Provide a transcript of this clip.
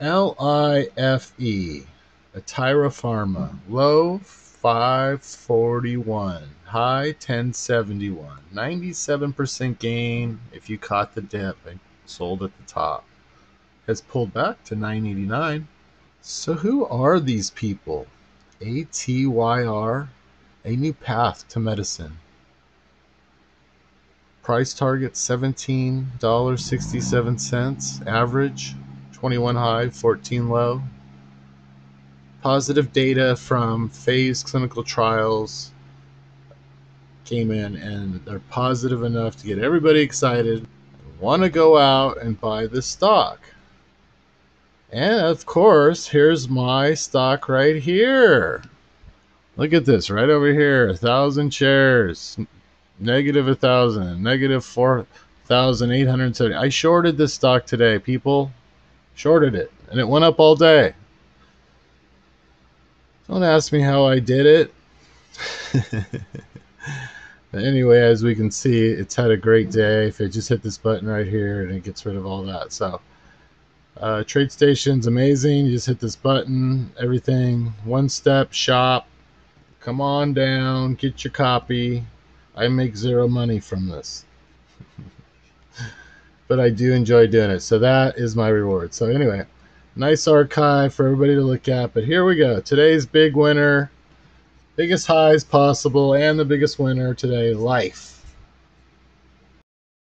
L I F E, aTyr Pharma, low 541, high 1071, 97% gain if you caught the dip and sold at the top. Has pulled back to 989. So who are these people? ATYR, a new path to medicine. Price target $17.67, average 21 high, 14 low. Positive data from phase clinical trials came in, and they're positive enough to get everybody excited, want to go out and buy this stock. And of course, here's my stock right here. Look at this right over here, a thousand shares, negative a thousand, negative four thousand eight hundred seventy. I shorted this stock today, people. Shorted it, and it went up all day. Don't ask me how I did it. but anyway, as we can see, it's had a great day. If I just hit this button right here, and it gets rid of all that. So, uh, TradeStation's amazing. You just hit this button, everything, one step shop. Come on down, get your copy. I make zero money from this but I do enjoy doing it. So that is my reward. So anyway, nice archive for everybody to look at. But here we go. Today's big winner, biggest highs possible, and the biggest winner today, life.